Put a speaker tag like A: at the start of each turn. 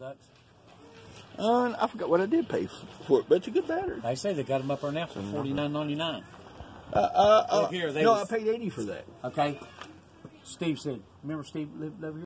A: ducks?
B: Uh, I forgot what I did pay for it, but it's a good battery.
A: They say they got them up right now for forty nine ninety nine.
B: Uh, uh, uh,
A: here, they
B: no,
A: was-
B: I paid eighty for that.
A: Okay. Steve said, remember Steve lived over here?